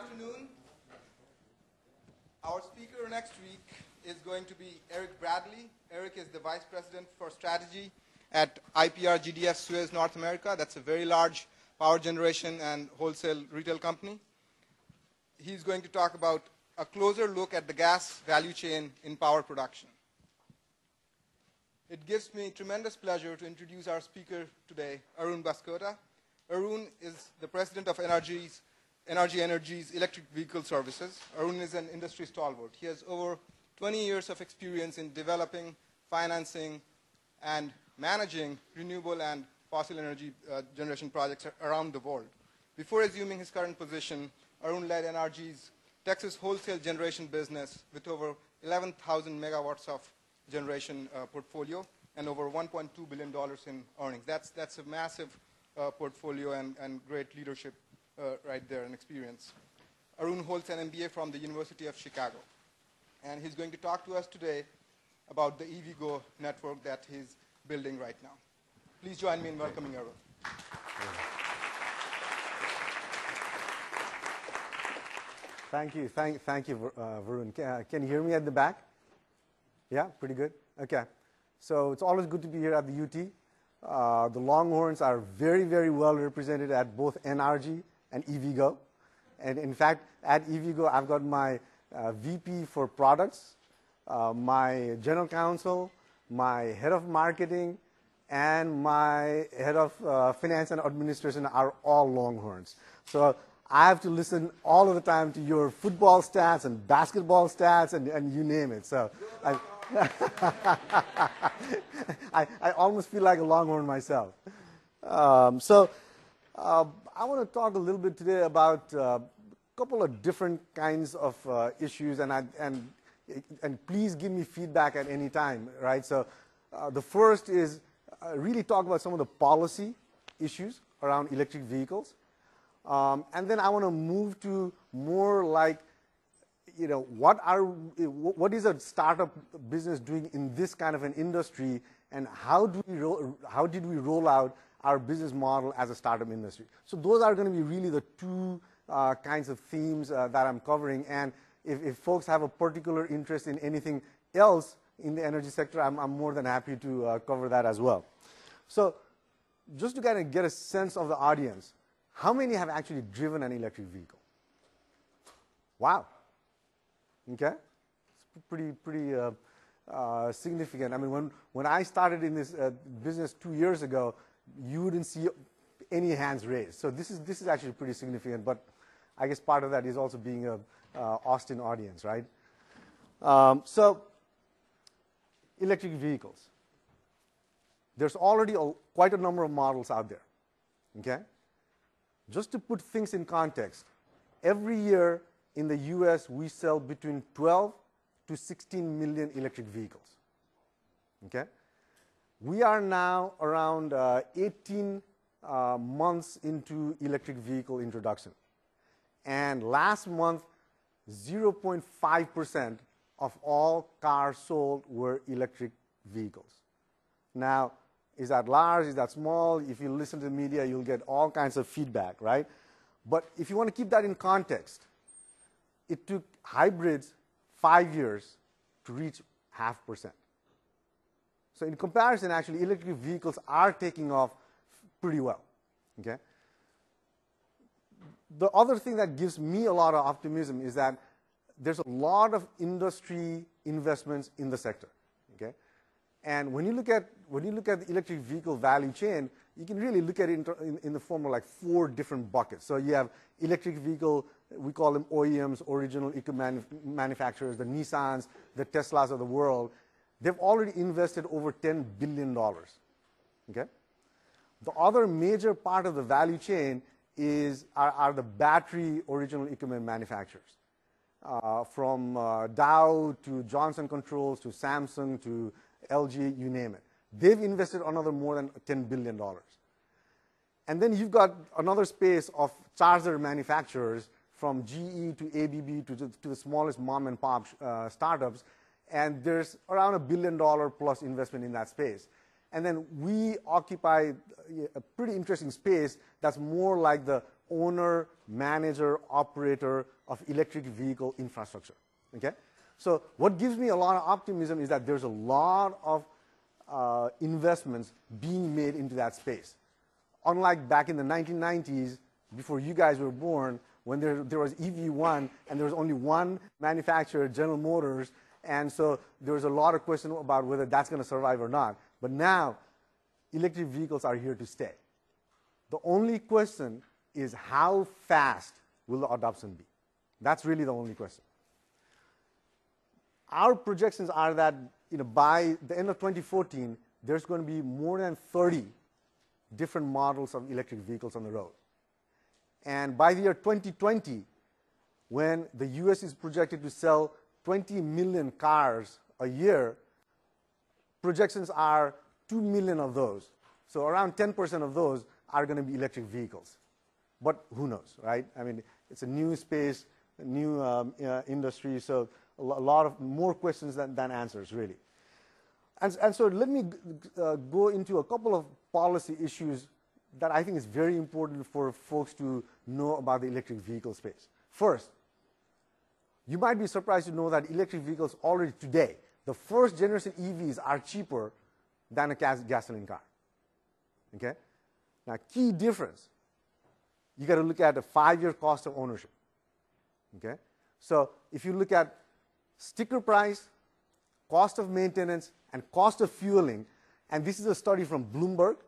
afternoon. Our speaker next week is going to be Eric Bradley. Eric is the Vice President for Strategy at IPR GDF Suez North America. That's a very large power generation and wholesale retail company. He's going to talk about a closer look at the gas value chain in power production. It gives me tremendous pleasure to introduce our speaker today, Arun Banskota. Arun is the president of NRG's, NRG Energy's Electric Vehicle Services. Arun is an industry stalwart. He has over 20 years of experience in developing, financing, and managing renewable and fossil energy uh, generation projects around the world. Before assuming his current position, Arun led NRG's Texas wholesale generation business with over 11,000 megawatts of generation uh, portfolio and over $1.2 billion in earnings. That's, that's a massive uh, portfolio and, and great leadership uh, right there and experience. Arun holds an MBA from the University of Chicago. And he's going to talk to us today about the EVgo network that he's building right now. Please join me in welcoming Arun. Thank you. Thank, thank you, uh, Varun. Can, uh, can you hear me at the back? Yeah, pretty good. Okay. So it's always good to be here at the UT. Uh, the Longhorns are very, very well represented at both NRG and EVgo. And in fact, at EVgo, I've got my uh, VP for products, uh, my general counsel, my head of marketing, and my head of uh, finance and administration are all Longhorns. So I have to listen all of the time to your football stats and basketball stats and, and you name it. So I, I, I, almost feel like a Longhorn myself. Um, so uh, I want to talk a little bit today about uh, a couple of different kinds of uh, issues, and, I, and, and please give me feedback at any time, right? So uh, the first is uh, really talk about some of the policy issues around electric vehicles. Um, and then I want to move to more like you know, what are what is a startup business doing in this kind of an industry, and how do we how did we roll out our business model as a startup industry? So those are going to be really the two uh, kinds of themes uh, that I'm covering. And if, if, folks have a particular interest in anything else in the energy sector, I'm, I'm more than happy to uh, cover that as well. So just to kind of get a sense of the audience, how many have actually driven an electric vehicle? Wow. Okay? It's pretty, pretty uh, uh, significant. I mean, when, when I started in this uh, business two years ago, you wouldn't see any hands raised. So this is, this is actually pretty significant, but I guess part of that is also being a uh, Austin audience, right? Um, so electric vehicles. There's already a, quite a number of models out there, okay? Just to put things in context, every year in the US, we sell between 12 to 16 million electric vehicles. Okay? We are now around uh, 18 uh, months into electric vehicle introduction. And last month, 0.5% of all cars sold were electric vehicles. Now, is that large? Is that small? If you listen to the media, you'll get all kinds of feedback, right? But if you want to keep that in context, it took hybrids five years to reach half percent. So in comparison, actually, electric vehicles are taking off pretty well. Okay. The other thing that gives me a lot of optimism is that there's a lot of industry investments in the sector. Okay. And when you look at when you look at the electric vehicle value chain, you can really look at it in, in, in the form of like four different buckets. So you have electric vehicle we call them OEMs, original eco manufacturers, the Nissans, the Teslas of the world, they've already invested over $10 billion. Okay? The other major part of the value chain is, are, are the battery original equipment manufacturers. Uh, from uh, Dow to Johnson Controls to Samsung to LG, you name it. They've invested another more than $10 billion. And then you've got another space of charger manufacturers from GE to ABB to, to, to the smallest mom and pop uh, startups. And there's around a billion dollar plus investment in that space. And then we occupy a pretty interesting space that's more like the owner, manager, operator of electric vehicle infrastructure. Okay? So what gives me a lot of optimism is that there's a lot of uh, investments being made into that space. Unlike back in the 1990s, before you guys were born, when there, there was EV1 and there was only one manufacturer, General Motors, and so there was a lot of question about whether that's going to survive or not. But now, electric vehicles are here to stay. The only question is how fast will the adoption be? That's really the only question. Our projections are that you know, by the end of 2014, there's going to be more than 30 different models of electric vehicles on the road. And by the year 2020, when the US is projected to sell 20 million cars a year, projections are 2 million of those. So around 10% of those are going to be electric vehicles. But who knows, right? I mean, it's a new space, a new um, uh, industry, so a lot of more questions than, than answers, really. And, and so let me uh, go into a couple of policy issues that I think is very important for folks to know about the electric vehicle space. First, you might be surprised to know that electric vehicles already today, the first generation EVs are cheaper than a gas gasoline car. Okay? Now, key difference, you got to look at the five-year cost of ownership. Okay? So if you look at sticker price, cost of maintenance, and cost of fueling, and this is a study from Bloomberg,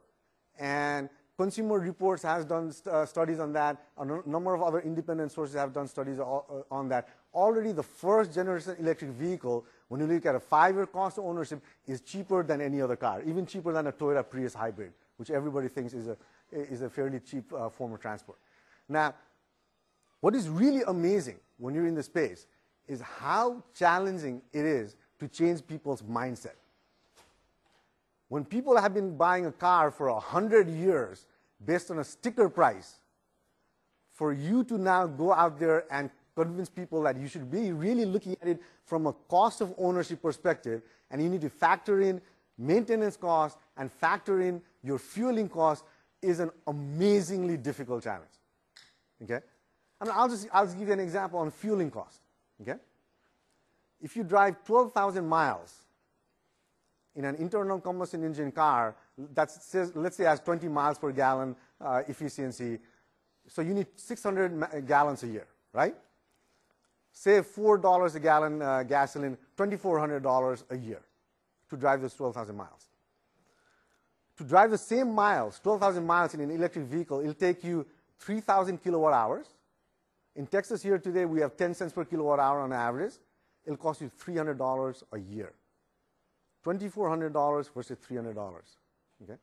and Consumer Reports has done st uh, studies on that. A number of other independent sources have done studies uh, on that. Already the first generation electric vehicle, when you look at a five-year cost of ownership, is cheaper than any other car, even cheaper than a Toyota Prius hybrid, which everybody thinks is a, is a fairly cheap uh, form of transport. Now, what is really amazing when you're in the space is how challenging it is to change people's mindset. When people have been buying a car for a hundred years based on a sticker price, for you to now go out there and convince people that you should be really looking at it from a cost of ownership perspective, and you need to factor in maintenance costs and factor in your fueling costs is an amazingly difficult challenge. Okay? I mean, I'll just, I'll just give you an example on fueling cost. Okay? If you drive 12,000 miles in an internal combustion engine car that says, let's say has 20 miles per gallon uh, efficiency, so you need 600 gallons a year, right? Save $4 a gallon uh, gasoline, $2,400 a year to drive those 12,000 miles. To drive the same miles, 12,000 miles in an electric vehicle, it'll take you 3,000 kilowatt hours. In Texas here today, we have 10 cents per kilowatt hour on average. It'll cost you $300 a year. $2,400 versus $300. Okay?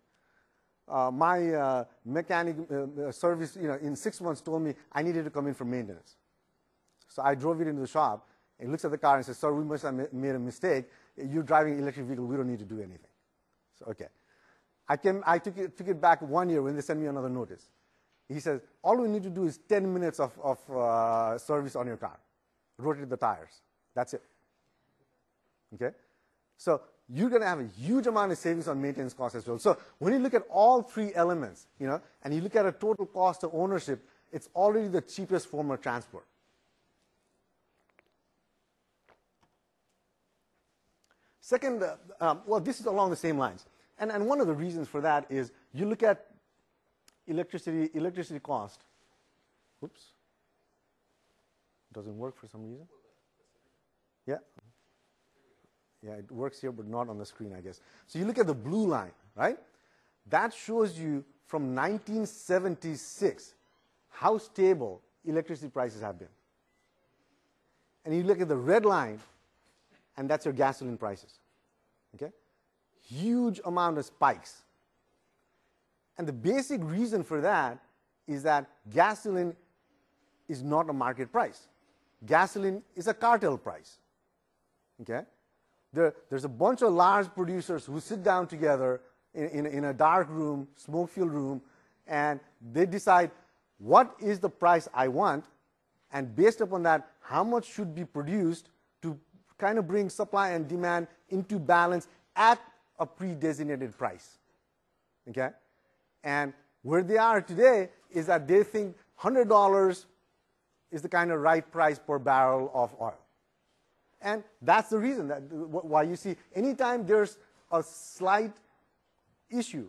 Uh, my uh, mechanic uh, uh, service, you know, in six months told me I needed to come in for maintenance. So I drove it into the shop. And he looks at the car and says, sir, we must have made a mistake. You're driving an electric vehicle. We don't need to do anything. So, okay. I, came, I took, it, took it back one year when they sent me another notice. He says, all we need to do is 10 minutes of, of uh, service on your car. Rotate the tires. That's it. Okay? So you're going to have a huge amount of savings on maintenance costs as well. So when you look at all three elements, you know, and you look at a total cost of ownership, it's already the cheapest form of transport. Second, uh, um, well, this is along the same lines. And, and one of the reasons for that is you look at electricity, electricity cost. Oops. Doesn't work for some reason. Yeah. Yeah, it works here, but not on the screen, I guess. So you look at the blue line, right? That shows you from 1976 how stable electricity prices have been. And you look at the red line, and that's your gasoline prices. Okay? Huge amount of spikes. And the basic reason for that is that gasoline is not a market price. Gasoline is a cartel price. Okay? There, there's a bunch of large producers who sit down together in, in, in a dark room, smoke-filled room, and they decide what is the price I want, and based upon that, how much should be produced kind of bring supply and demand into balance at a pre-designated price. Okay? And where they are today is that they think $100 is the kind of right price per barrel of oil. And that's the reason that why you see anytime there's a slight issue,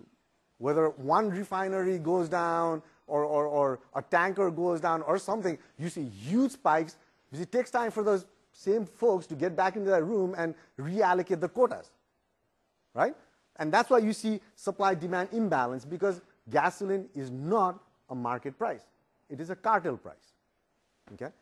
whether one refinery goes down or, or, or a tanker goes down or something, you see huge spikes it takes time for those same folks to get back into that room and reallocate the quotas, right? And that's why you see supply-demand imbalance because gasoline is not a market price. It is a cartel price, okay?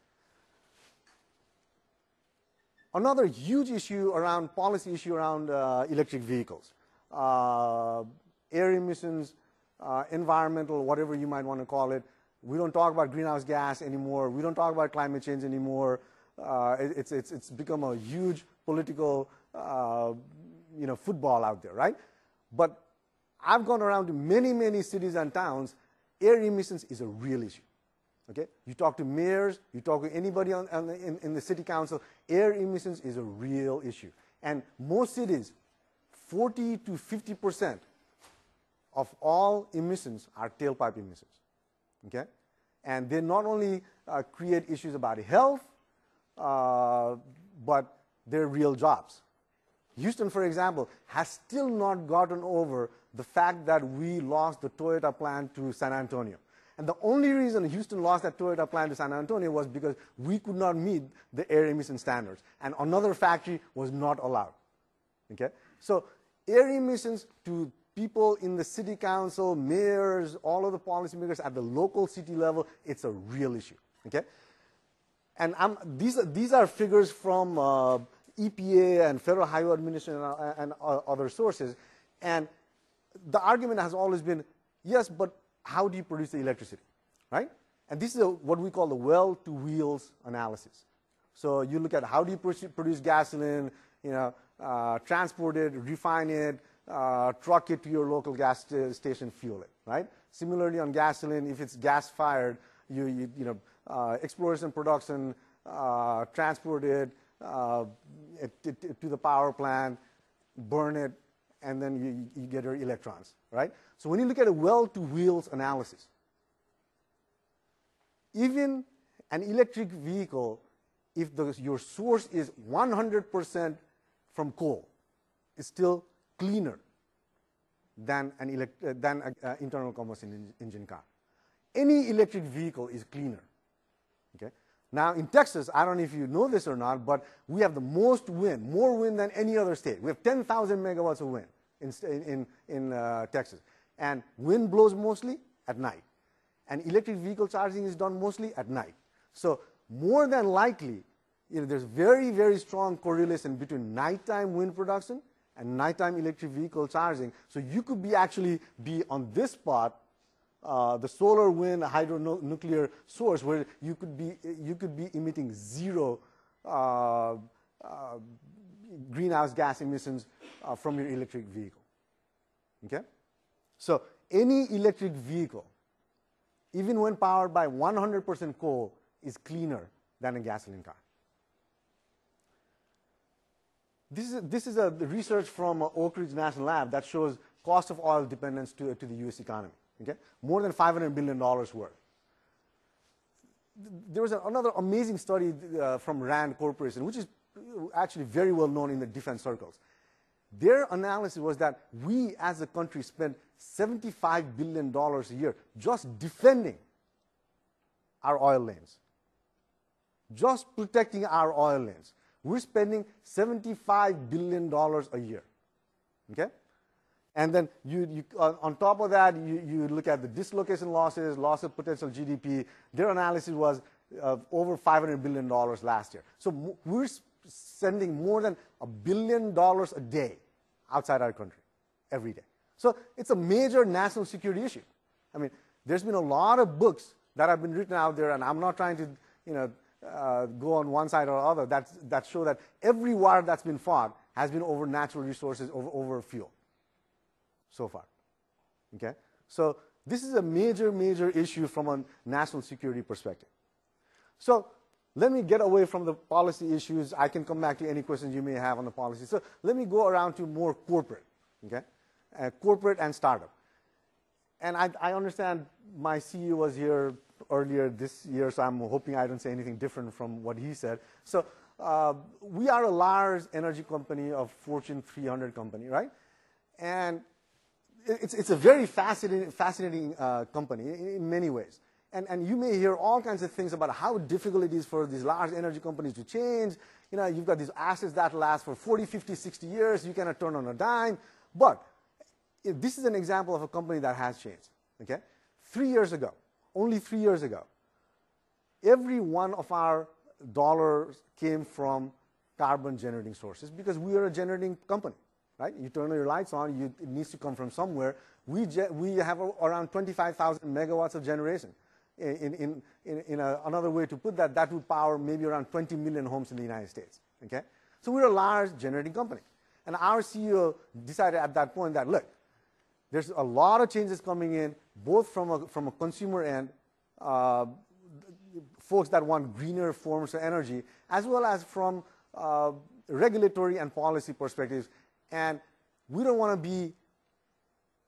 Another huge issue around policy issue around uh, electric vehicles, uh, air emissions, uh, environmental, whatever you might want to call it. We don't talk about greenhouse gas anymore. We don't talk about climate change anymore. Uh, it's, it's, it's become a huge political, uh, you know, football out there, right? But I've gone around to many, many cities and towns. Air emissions is a real issue. Okay? You talk to mayors, you talk to anybody on, on the, in, in the city council, air emissions is a real issue. And most cities, 40 to 50 percent of all emissions are tailpipe emissions. Okay? And they not only uh, create issues about health, uh, but they're real jobs. Houston, for example, has still not gotten over the fact that we lost the Toyota plant to San Antonio. And the only reason Houston lost that Toyota plant to San Antonio was because we could not meet the air emission standards. And another factory was not allowed. Okay? So air emissions to people in the city council, mayors, all of the policymakers at the local city level, it's a real issue. Okay? And I'm, these, are, these are figures from uh, EPA and Federal Highway Administration and, and uh, other sources. And the argument has always been, yes, but how do you produce the electricity, right? And this is a, what we call the well-to-wheels analysis. So you look at how do you produce gasoline, you know, uh, transport it, refine it, uh, truck it to your local gas station, fuel it, right? Similarly on gasoline, if it's gas-fired, you, you, you, know, uh, exploration, production, uh, transport it, uh, it, it, to the power plant, burn it, and then you, you get your electrons, right? So when you look at a well-to-wheels analysis, even an electric vehicle, if the, your source is 100% from coal, is still cleaner than an elect, uh, than an uh, internal combustion engine car. Any electric vehicle is cleaner. Okay. Now in Texas, I don't know if you know this or not, but we have the most wind, more wind than any other state. We have 10,000 megawatts of wind in, in, in uh, Texas. And wind blows mostly at night. And electric vehicle charging is done mostly at night. So more than likely, you know, there's very, very strong correlation between nighttime wind production and nighttime electric vehicle charging. So you could be actually be on this spot, uh, the solar wind hydronuclear source, where you could be you could be emitting zero uh, uh, greenhouse gas emissions uh, from your electric vehicle. Okay? So any electric vehicle, even when powered by 100% coal, is cleaner than a gasoline car. This is, this is a research from Oak Ridge National Lab that shows cost of oil dependence to, to the U.S. economy. Okay? More than $500 billion worth. There was another amazing study uh, from RAND Corporation, which is actually very well known in the defense circles. Their analysis was that we as a country spend $75 billion a year just defending our oil lanes, just protecting our oil lanes. We're spending $75 billion a year. Okay? And then you, you uh, on top of that, you, you look at the dislocation losses, loss of potential GDP. Their analysis was over $500 billion last year. So we're sending more than a billion dollars a day outside our country every day. So it's a major national security issue. I mean, there's been a lot of books that have been written out there, and I'm not trying to, you know, uh, go on one side or other that, that show that every war that's been fought has been over natural resources, over, over fuel so far. Okay? So this is a major, major issue from a national security perspective. So let me get away from the policy issues. I can come back to any questions you may have on the policy. So let me go around to more corporate, okay? Uh, corporate and startup. And I, I, understand my CEO was here earlier this year, so I'm hoping I don't say anything different from what he said. So uh, we are a large energy company of Fortune 300 company, right? And it's, it's a very fascinating, fascinating uh, company in, in, many ways. And, and you may hear all kinds of things about how difficult it is for these large energy companies to change. You know, you've got these assets that last for 40, 50, 60 years. You cannot turn on a dime. But this is an example of a company that has changed. Okay? Three years ago, only three years ago, every one of our dollars came from carbon generating sources because we are a generating company, right? You turn your lights on, you, it needs to come from somewhere. We, we have around 25,000 megawatts of generation. In, in, in, in a, another way to put that, that would power maybe around 20 million homes in the United States, okay? So we're a large generating company. And our CEO decided at that point that, look, there's a lot of changes coming in, both from a, from a consumer end, uh, folks that want greener forms of energy, as well as from uh, regulatory and policy perspectives. And we don't want to be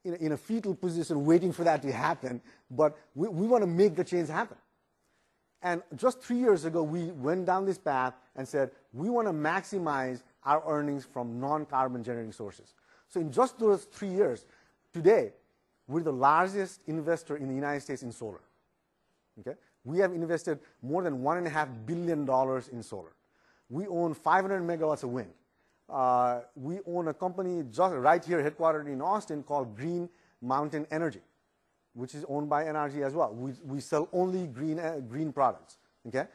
in a, in a, fetal position waiting for that to happen, but we, we want to make the change happen. And just three years ago, we went down this path and said, we want to maximize our earnings from non-carbon generating sources. So in just those three years, today, we're the largest investor in the United States in solar. Okay? We have invested more than $1.5 billion in solar. We own 500 megawatts of wind. Uh, we own a company just right here, headquartered in Austin, called Green Mountain Energy, which is owned by NRG as well. We, we sell only green, uh, green products. Okay?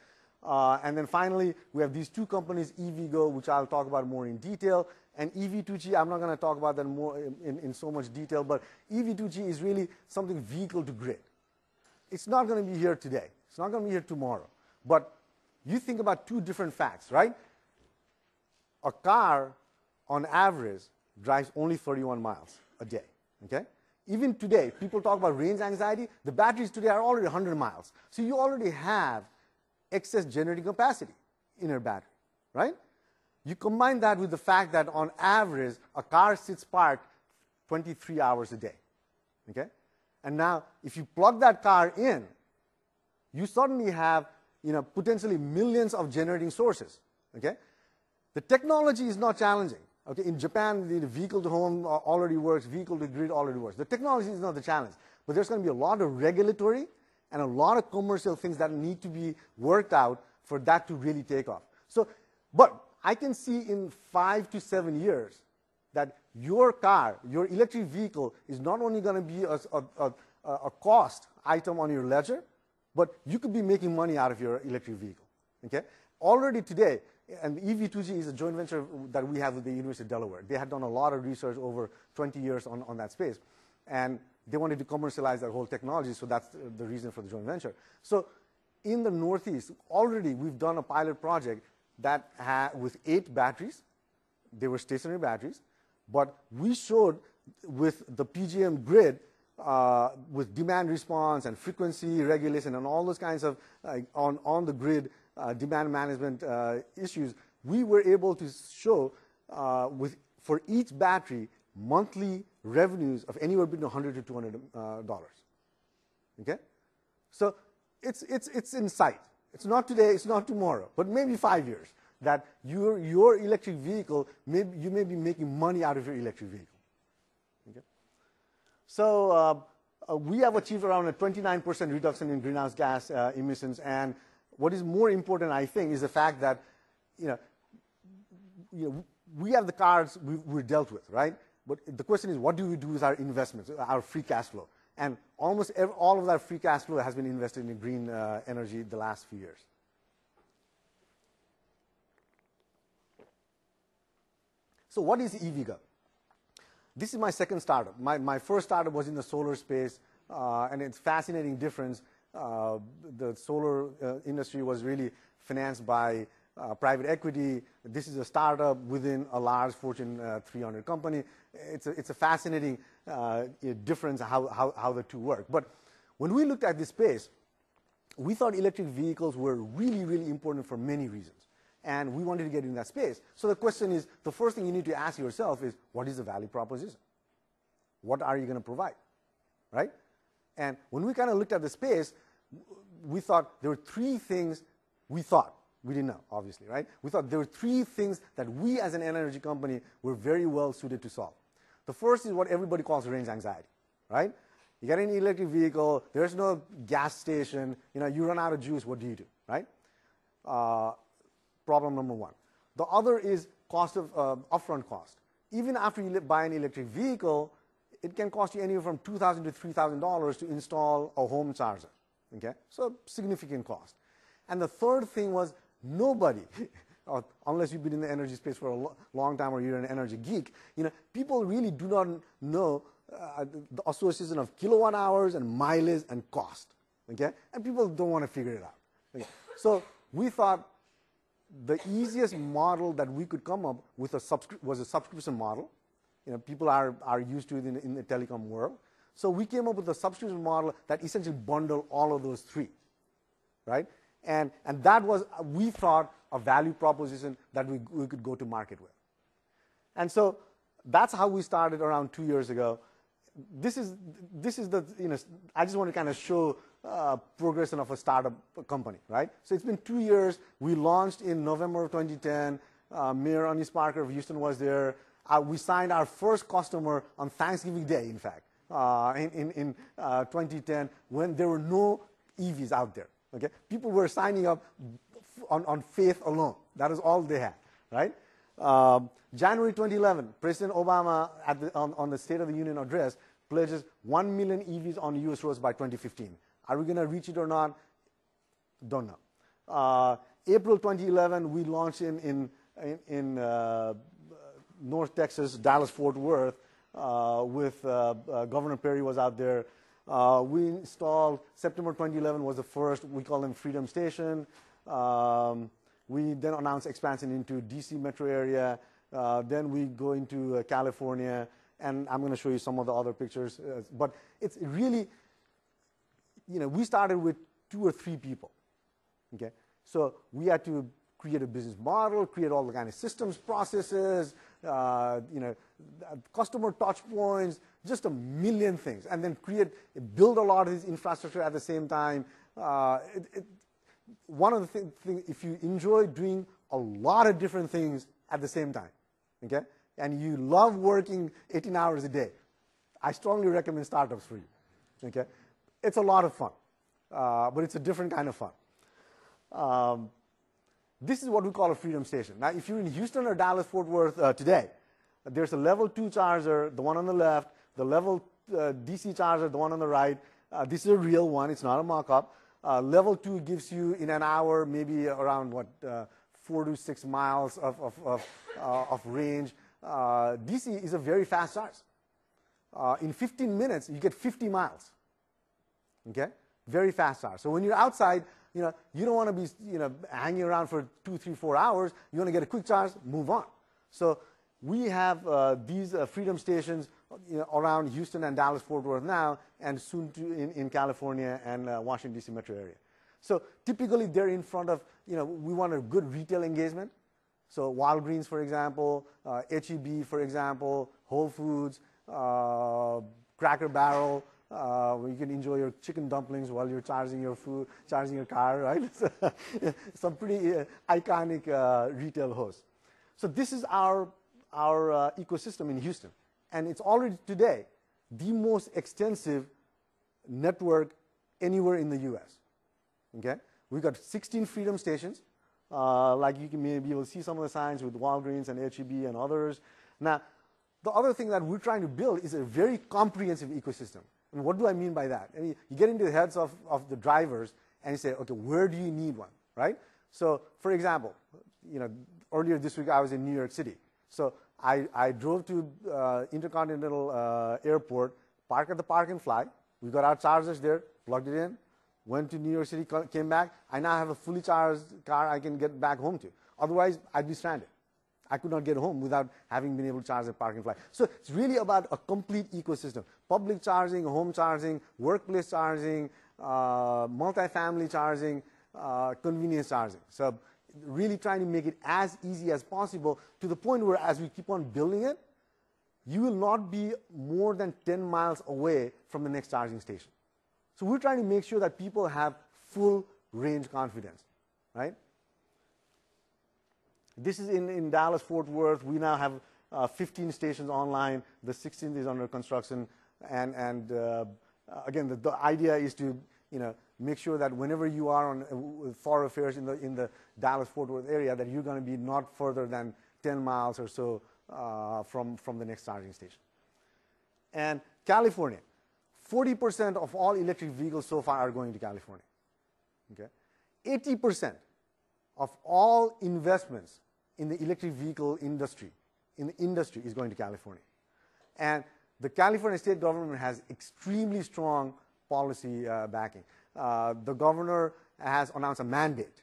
Uh, and then finally, we have these two companies, EVgo, which I'll talk about more in detail, and EV2G, I'm not going to talk about that more in, in, in so much detail, but EV2G is really something vehicle to grid. It's not going to be here today. It's not going to be here tomorrow. But you think about two different facts, right? A car, on average, drives only 31 miles a day, okay? Even today, people talk about range anxiety. The batteries today are already 100 miles. So you already have excess generating capacity in your battery, right? You combine that with the fact that on average, a car sits parked 23 hours a day, okay? And now, if you plug that car in you suddenly have you know, potentially millions of generating sources. Okay? The technology is not challenging. Okay? In Japan, the vehicle to home uh, already works, vehicle to grid already works. The technology is not the challenge. But there's going to be a lot of regulatory and a lot of commercial things that need to be worked out for that to really take off. So, but I can see in five to seven years that your car, your electric vehicle, is not only going to be a, a, a, a cost item on your ledger, but you could be making money out of your electric vehicle. Okay? Already today, and EV2G is a joint venture that we have with the University of Delaware. They had done a lot of research over 20 years on, on that space. And they wanted to commercialize that whole technology, so that's the reason for the joint venture. So in the Northeast, already we've done a pilot project that with eight batteries. They were stationary batteries. But we showed with the PJM grid uh, with demand response and frequency regulation and all those kinds of on, on the grid demand management uh, issues, we were able to show uh, with, for each battery monthly revenues of anywhere between 100 to 200 uh, dollars. Okay? So it's, it's, it's in sight. It's not today, it's not tomorrow, but maybe five years that your, your electric vehicle, may, you may be making money out of your electric vehicle. Okay, So uh, uh, we have achieved around a 29% reduction in greenhouse gas uh, emissions. And what is more important, I think, is the fact that, you know, you know we have the cards we, we're dealt with, right? But the question is, what do we do with our investments, our free cash flow? And almost every, all of that free cash flow has been invested in green uh, energy the last few years. So what is EVgo? This is my second startup. My, my first startup was in the solar space, uh, and it's fascinating difference. Uh, the solar uh, industry was really financed by uh, private equity. This is a startup within a large Fortune uh, 300 company. It's a, it's a fascinating difference how, how, how the two work. But when we looked at this space, we thought electric vehicles were really, really important for many reasons and we wanted to get in that space. So the question is, the first thing you need to ask yourself is, what is the value proposition? What are you going to provide, right? And when we kind of looked at the space, we thought there were three things we thought. We didn't know, obviously, right? We thought there were three things that we as an energy company were very well suited to solve. The first is what everybody calls range anxiety, right? You get an electric vehicle, there's no gas station, you know, you run out of juice, what do you do, right? Uh, problem number one. The other is cost of uh, upfront cost. Even after you buy an electric vehicle, it can cost you anywhere from 2,000 to $3,000 to install a home charger. Okay? So significant cost. And the third thing was nobody, unless you've been in the energy space for a lo long time or you're an energy geek, you know, people really do not know uh, the association of kilowatt hours and mileage and cost. Okay? And people don't want to figure it out. Okay? So we thought the easiest model that we could come up with a was a subscription model. You know, people are, are used to it in, in the telecom world. So we came up with a subscription model that essentially bundled all of those three, right? And, and that was, we thought, a value proposition that we, we could go to market with. And so that's how we started around two years ago. This is, this is the, you know, I just want to kind of show uh, progression of a startup company, right? So it's been two years. We launched in November of 2010. Uh, Mayor Annise Parker of Houston was there. Uh, we signed our first customer on Thanksgiving Day, in fact, uh, in, in, in uh, 2010, when there were no EVs out there. Okay, people were signing up on, on faith alone. That is all they had, right? Um, January 2011, President Obama the, on, on the State of the Union address pledges 1 million EVs on U.S. roads by 2015. Are we going to reach it or not? Don't know. Uh, April 2011, we launched in, in, in, in uh, North Texas, Dallas Fort Worth, with uh, uh, Governor Perry was out there. Uh, we installed, September 2011 was the first, we call them Freedom Station. Um, we then announced expansion into DC metro area. then we go into California, and I'm going to show you some of the other pictures. but it's really, you know, we started with two or three people. Okay, so we had to create a business model, create all the kind of systems, processes, uh, you know, customer touch points, just a million things, and then create, build a lot of this infrastructure at the same time. Uh, it, it, one of the things, thing, if you enjoy doing a lot of different things at the same time, okay, and you love working 18 hours a day, I strongly recommend startups for you, okay. It's a lot of fun, uh, but it's a different kind of fun. Um, this is what we call a freedom station. Now, if you're in Houston or Dallas, Fort Worth uh, today, there's a level 2 charger, the one on the left, the level uh, DC charger, the one on the right. Uh, this is a real one. It's not a mock-up. Uh, level 2 gives you, in an hour, maybe around, what, uh, 4 to 6 miles of, of, of, uh, of range. DC is a very fast charge. in 15 minutes, you get 50 miles. Okay? Very fast charge. So when you're outside, you know, you don't want to be, you know, hanging around for two, three, four hours. You want to get a quick charge, move on. So we have uh, these uh, freedom stations you know, around Houston and Dallas Fort Worth now, and soon to in, in California and uh, Washington D.C. metro area. So typically they're in front of, you know, we want a good retail engagement. So Walgreens, for example, HEB, uh, for example, Whole Foods, uh, Cracker Barrel, uh, you can enjoy your chicken dumplings while you're charging your food, charging your car, right? Some pretty uh, iconic uh, retail hosts. So this is our, our uh, ecosystem in Houston. And it's already today the most extensive network anywhere in the US. Okay? We've got 16 freedom stations. Uh, like you can maybe to see some of the signs with Walgreens and HEB and others. Now, the other thing that we're trying to build is a very comprehensive ecosystem. And what do I mean by that? I mean, you get into the heads of, of the drivers and you say, okay, where do you need one, right? So, for example, you know, earlier this week I was in New York City. So I, I drove to uh, Intercontinental uh, Airport, parked at the park and fly. We got our chargers there, plugged it in, went to New York City, came back. I now have a fully charged car I can get back home to. Otherwise, I'd be stranded. I could not get home without having been able to charge a parking fly. So it's really about a complete ecosystem. Public charging, home charging, workplace charging, uh, multi-family charging, uh, convenience charging. So really trying to make it as easy as possible to the point where as we keep on building it, you will not be more than 10 miles away from the next charging station. So we're trying to make sure that people have full range confidence, right? This is in, in Dallas, Fort Worth. We now have uh, 15 stations online. The 16th is under construction. And, and uh, again, the, the, idea is to you know, make sure that whenever you are on uh, thoroughfares in the, in the Dallas, Fort Worth area, that you're going to be not further than 10 miles or so uh, from, from the next charging station. And California, 40% of all electric vehicles so far are going to California. Okay? 80% of all investments in the electric vehicle industry, in the industry is going to California. And the California state government has extremely strong policy uh, backing. Uh, the governor has announced a mandate.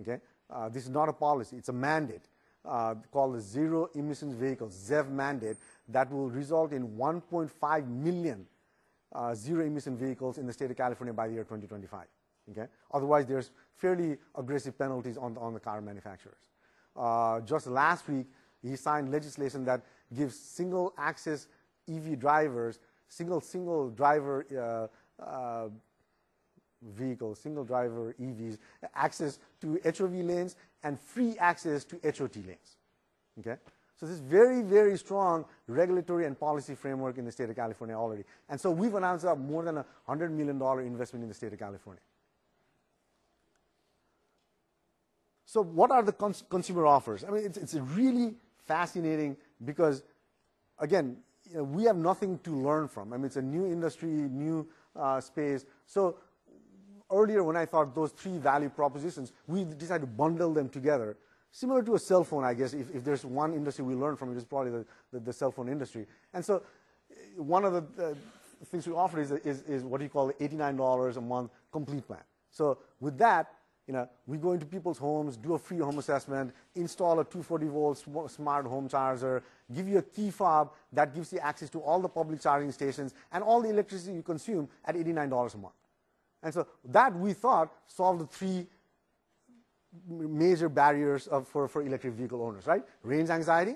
Okay, uh, this is not a policy; it's a mandate uh, called the Zero Emissions Vehicles (ZEV) mandate that will result in 1.5 million uh, zero emission vehicles in the state of California by the year 2025. Okay, otherwise there's fairly aggressive penalties on the, on the car manufacturers. Uh, just last week, he signed legislation that gives single access EV drivers, single single driver uh, uh, vehicles, single driver EVs, access to HOV lanes and free access to HOT lanes. Okay? So this is very, very strong regulatory and policy framework in the state of California already. And so we've announced a more than a $100 million investment in the state of California. So what are the cons consumer offers? I mean, it's, it's really fascinating because, again, you know, we have nothing to learn from. I mean, it's a new industry, new uh, space. So earlier when I thought those three value propositions, we decided to bundle them together. Similar to a cell phone, I guess, if, if there's one industry we learn from, it is probably the, the, the cell phone industry. And so one of the things we offer is, is, is what you call $89 a month complete plan. So with that, you know, we go into people's homes, do a free home assessment, install a 240 volt smart home charger, give you a key fob that gives you access to all the public charging stations and all the electricity you consume at $89 a month. And so that we thought solved the three major barriers of, for, for electric vehicle owners, right? Range anxiety.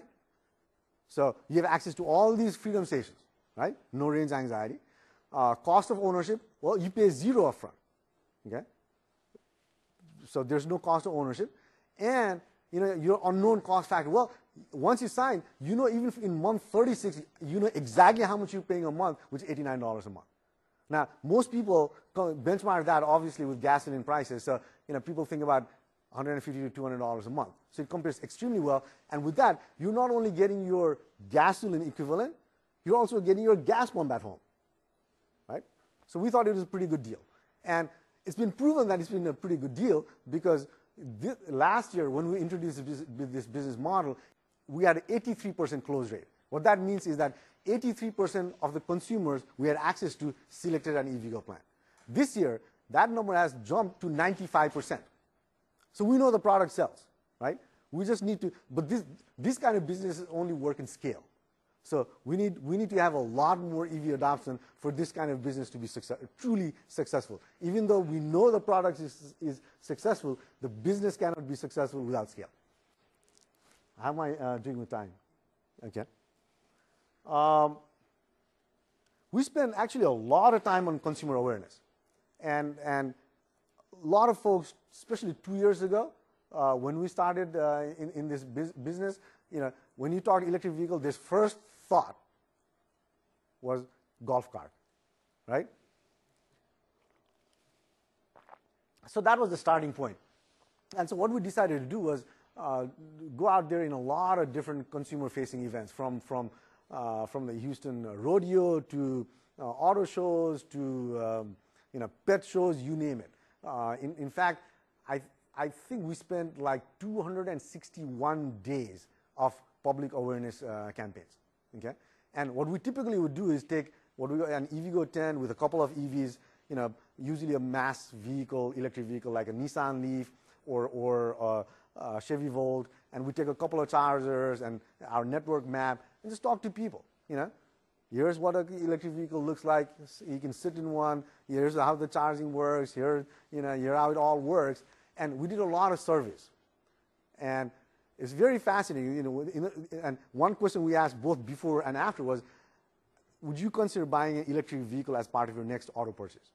So you have access to all these freedom stations, right? No range anxiety. Uh, cost of ownership, well, you pay zero upfront, okay? So there's no cost of ownership. And you know, your unknown cost factor. Well, once you sign, you know even in month 36, you know exactly how much you're paying a month, which is $89 a month. Now, most people benchmark that obviously with gasoline prices. So, you know, people think about 150 to $200 a month. So it compares extremely well. And with that, you're not only getting your gasoline equivalent, you're also getting your gas pump at home, right? So we thought it was a pretty good deal. And it's been proven that it's been a pretty good deal because this, last year when we introduced this, business model, we had an 83% close rate. What that means is that 83% of the consumers we had access to selected an EVgo plan. This year, that number has jumped to 95%. So we know the product sells, right? We just need to, but this, this kind of business only work in scale. So we need, we need to have a lot more EV adoption for this kind of business to be success, truly successful. Even though we know the product is, is successful, the business cannot be successful without scale. How am I uh, doing with time? Okay. Um, we spend actually a lot of time on consumer awareness. And, and a lot of folks, especially two years ago, uh, when we started uh, in, in this business, you know, when you talk electric vehicle, this first thought was golf cart, right? So that was the starting point. And so what we decided to do was uh, go out there in a lot of different consumer-facing events, from from uh, from the Houston rodeo to uh, auto shows to um, you know pet shows, you name it. Uh, in, in fact, I I think we spent like 261 days of public awareness uh, campaigns. Okay? And what we typically would do is take what we an EVgo 10 with a couple of EVs, you know, usually a mass vehicle, electric vehicle like a Nissan Leaf or, or a Chevy Volt, and we take a couple of chargers and our network map and just talk to people, you know. Here's what an electric vehicle looks like. You can sit in one. Here's how the charging works. Here, you know, here how it all works. And we did a lot of surveys. And it's very fascinating. You know, and one question we asked both before and after was, would you consider buying an electric vehicle as part of your next auto purchase?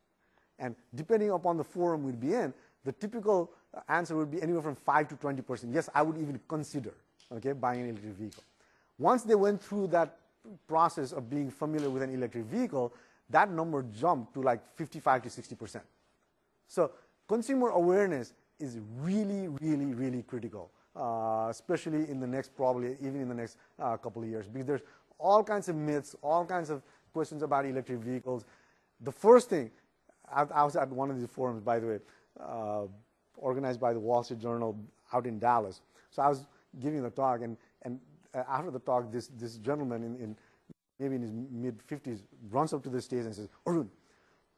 And depending upon the forum we'd be in, the typical answer would be anywhere from 5 to 20%. Yes, I would even consider okay, buying an electric vehicle. Once they went through that process of being familiar with an electric vehicle, that number jumped to like 55 to 60%. So consumer awareness is really, really, really critical, especially in the next, probably even in the next uh, couple of years, because there's all kinds of myths, all kinds of questions about electric vehicles. The first thing, I, I was at one of these forums, by the way, uh, organized by the Wall Street Journal out in Dallas. So I was giving the talk, and, and uh, after the talk, this, this gentleman in, in maybe in his mid 50s runs up to the stage and says, Arun,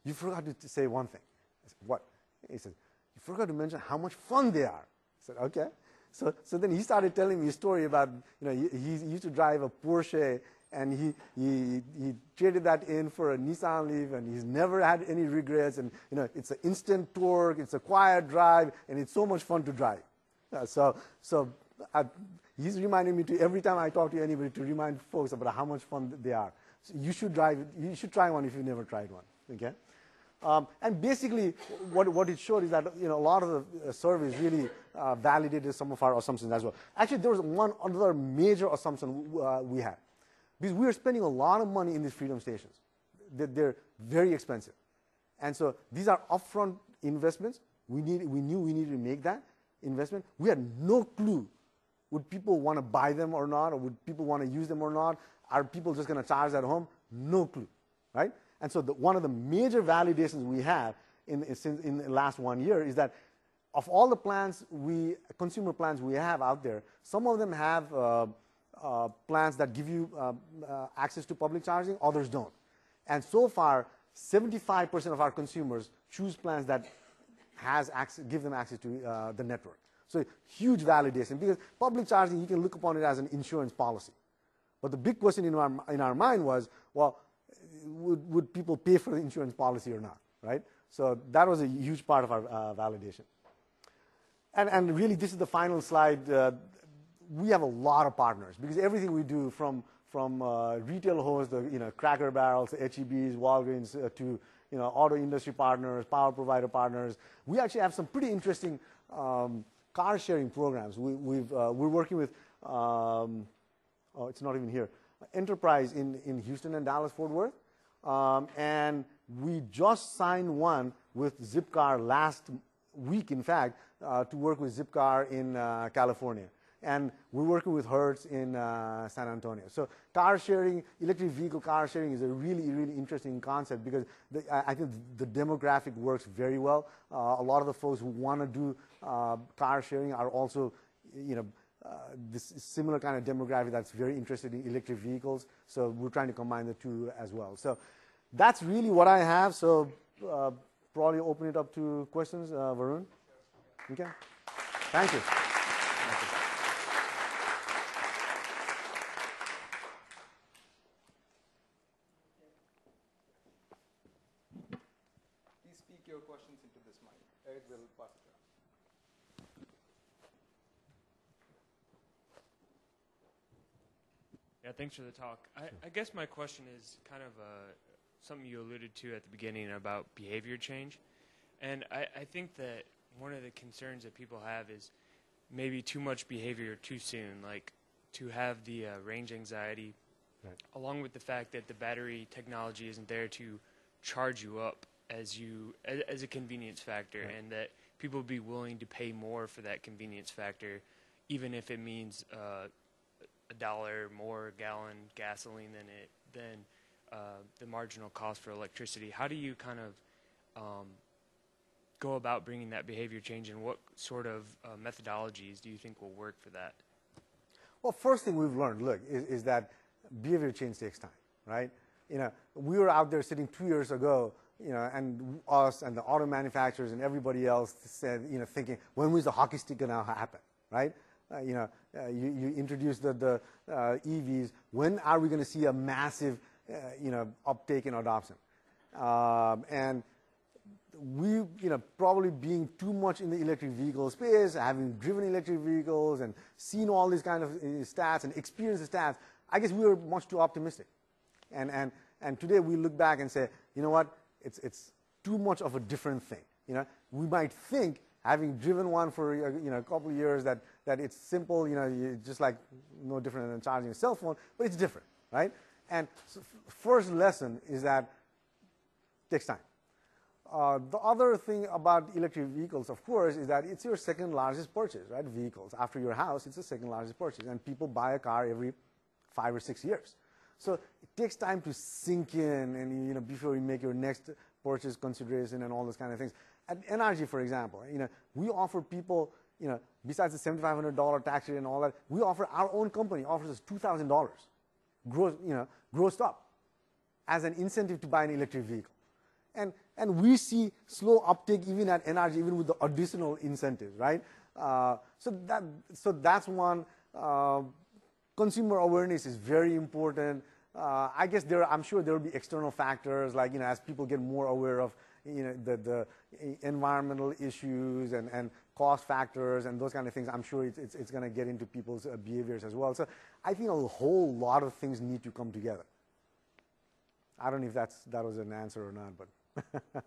you forgot to say one thing. I said, what? He said, you forgot to mention how much fun they are. I said, okay. So, so then he started telling me a story about, you know, he, he used to drive a Porsche and he, he, he traded that in for a Nissan Leaf and he's never had any regrets and, you know, it's an instant torque, it's a quiet drive, and it's so much fun to drive. Uh, so, so I, he's reminding me to every time I talk to anybody to remind folks about how much fun they are. So you should drive, you should try one if you've never tried one, okay? Um, and basically, what, what it showed is that you know, a lot of the uh, surveys really uh, validated some of our assumptions as well. Actually, there was one other major assumption uh, we had. Because we are spending a lot of money in these Freedom Stations. They're, they're very expensive. And so these are upfront investments. We, need, we knew we needed to make that investment. We had no clue would people want to buy them or not, or would people want to use them or not? Are people just going to charge at home? No clue, right? And so the, one of the major validations we have in, in, the last one year is that of all the plans we, consumer plans we have out there, some of them have uh, uh, plans that give you uh, uh access to public charging, others don't. And so far, 75% of our consumers choose plans that has access, give them access to uh, the network. So huge validation because public charging, you can look upon it as an insurance policy. But the big question in our, in our mind was, well, would, would people pay for the insurance policy or not, right? So that was a huge part of our uh, validation. And, and really, this is the final slide. Uh, we have a lot of partners because everything we do from, from uh, retail hosts, the, you know, Cracker Barrels, HEBs, Walgreens, uh, to you know, auto industry partners, power provider partners. We actually have some pretty interesting um, car sharing programs. We, we've, uh, we're working with, um, oh, it's not even here, Enterprise in, in Houston and Dallas Fort Worth. Um, and we just signed one with Zipcar last week, in fact, uh, to work with Zipcar in uh, California. And we're working with Hertz in uh, San Antonio. So car sharing, electric vehicle car sharing is a really, really interesting concept because the, I think the demographic works very well. Uh, a lot of the folks who want to do uh, car sharing are also, you know, uh, this similar kind of demographic that's very interested in electric vehicles. So we're trying to combine the two as well. So that's really what I have. So uh, probably open it up to questions, uh, Varun. Okay. Thank you. Please speak your questions into this mic. Eric will pass it Yeah, thanks for the talk. I, I guess my question is kind of uh, something you alluded to at the beginning about behavior change. And I, I think that one of the concerns that people have is maybe too much behavior too soon, like to have the uh, range anxiety, right. along with the fact that the battery technology isn't there to charge you up as you as, as a convenience factor, right. and that people would be willing to pay more for that convenience factor, even if it means uh, a dollar more a gallon gasoline than it than uh, the marginal cost for electricity. How do you kind of um, go about bringing that behavior change, and what sort of uh, methodologies do you think will work for that? Well, first thing we've learned, look, is, is that behavior change takes time, right? You know, we were out there sitting two years ago you know, and us and the auto manufacturers and everybody else said, you know, thinking, when was the hockey stick going to happen, right? Uh, you know, uh, you, you introduce the, the uh, EVs. When are we going to see a massive, you know, uptake in adoption? Um, and we, you know, probably being too much in the electric vehicle space, having driven electric vehicles and seen all these kind of stats and experienced the stats, I guess we were much too optimistic. And, and, and today we look back and say, you know what, it's, it's too much of a different thing. You know, we might think, having driven one for you know a couple of years, that that it's simple. You know, just like no different than charging a cell phone, but it's different, right? And so first lesson is that it takes time. Uh, the other thing about electric vehicles, of course, is that it's your second largest purchase, right? Vehicles. After your house, it's the second largest purchase. And people buy a car every five or six years. So it takes time to sink in and, you know, before you make your next purchase consideration and all those kind of things. At NRG, for example, you know, we offer people, you know, besides the $7,500 tax rate and all that, we offer our own company offers us $2,000 gross, you know, grossed up as an incentive to buy an electric vehicle. And, and we see slow uptake even at NRG, even with the additional incentives, right? Uh, so, that, so that's one. Uh, consumer awareness is very important. Uh, I guess there, I'm sure there will be external factors like, you know, as people get more aware of, you know, the, the environmental issues and, and cost factors and those kind of things, I'm sure it's, it's, it's going to get into people's uh, behaviors as well. So I think a whole lot of things need to come together. I don't know if that's, that was an answer or not, but.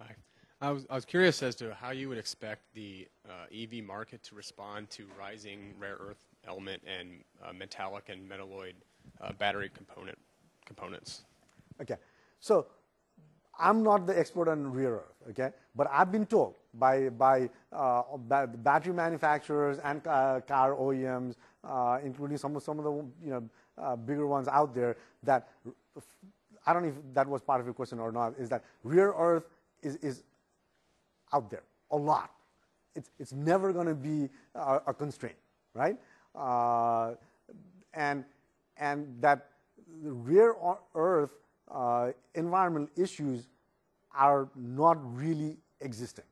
Hi. I was, I was curious as to how you would expect the uh, EV market to respond to rising rare earth element and uh, metallic and metalloid uh, battery component components. Okay, so I'm not the expert on rare earth, okay, but I've been told by by uh, battery manufacturers and uh, car OEMs, uh, including some of some of the you know bigger ones out there, that I don't know if that was part of your question or not, is that rare earth is, is out there a lot. It's, it's never going to be a, a, constraint, right? Uh, and, and that rare earth uh, environmental issues are not really existing,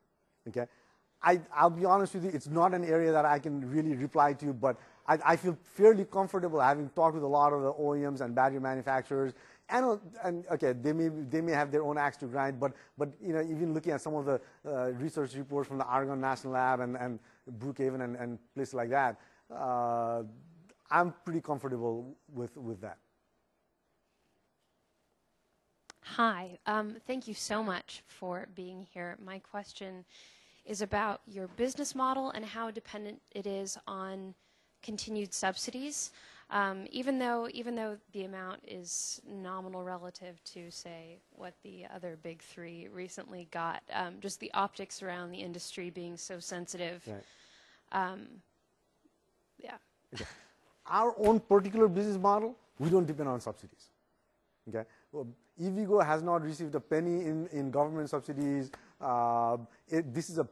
okay? I, I'll be honest with you, it's not an area that I can really reply to, but I, I, feel fairly comfortable having talked with a lot of the OEMs and battery manufacturers and, and okay, they may, they may have their own axe to grind, but, but you know, even looking at some of the uh, research reports from the Argonne National Lab and, and Brookhaven and, and places like that, uh, I'm pretty comfortable with, with that. Hi, um, thank you so much for being here. My question is about your business model and how dependent it is on continued subsidies. Um, even though even though the amount is nominal relative to say what the other big three recently got, um, just the optics around the industry being so sensitive. Right. Um, yeah. Okay. Our own particular business model, we don't depend on subsidies. Okay. Well, EVgo has not received a penny in, in government subsidies. Uh, it, this is a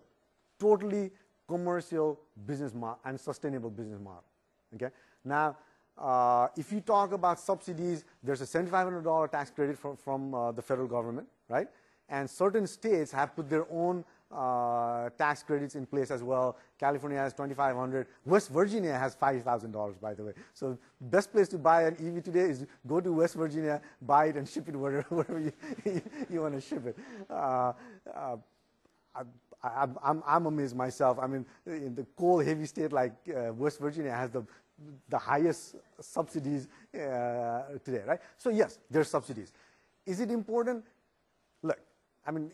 totally commercial business model and sustainable business model. Okay. Now, uh, if you talk about subsidies, there's a $7,500 tax credit from, from uh, the federal government, right? And certain states have put their own uh, tax credits in place as well. California has 2,500. West Virginia has $5,000, by the way. So best place to buy an EV today is go to West Virginia, buy it, and ship it wherever, wherever you, you want to ship it. Uh, uh, I, am I'm amazed myself. I mean, in the coal heavy state like uh, West Virginia has the the highest subsidies uh, today, right? So yes, there's subsidies. Is it important? I mean,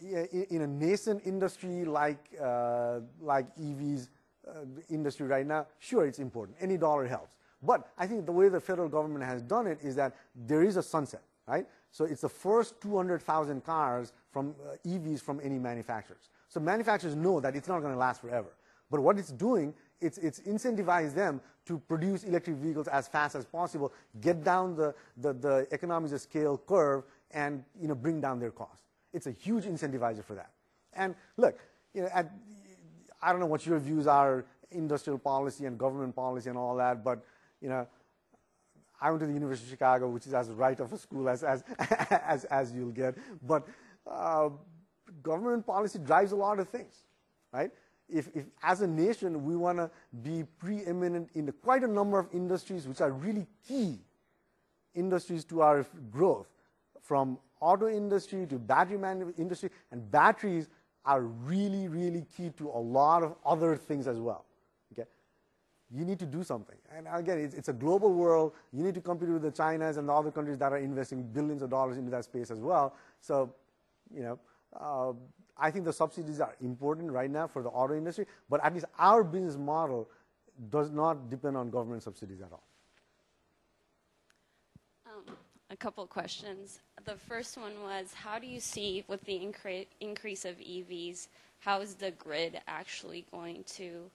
in a nascent industry like uh, like EVs uh, industry right now, sure, it's important. Any dollar helps. But I think the way the federal government has done it is that there is a sunset, right? So it's the first 200,000 cars from uh, EVs from any manufacturers. So manufacturers know that it's not going to last forever. But what it's doing it's, it's incentivized them to produce electric vehicles as fast as possible, get down the, the, the economies of scale curve, and you know, bring down their costs. It's a huge incentivizer for that. And look, you know, at, I don't know what your views are, industrial policy and government policy and all that, but you know, I went to the University of Chicago, which is as right of a school as, as, as, as you'll get. But uh, government policy drives a lot of things, right? if, if as a nation we want to be preeminent in quite a number of industries which are really key industries to our growth, from auto industry to battery industry, and batteries are really, really key to a lot of other things as well. Okay? you need to do something. And again, it's, it's, a global world. You need to compete with the Chinas and the other countries that are investing billions of dollars into that space as well. So, you know, uh, I think the subsidies are important right now for the auto industry, but at least our business model does not depend on government subsidies at all. Um, a couple of questions. The first one was, how do you see with the incre increase of EVs, how is the grid actually going to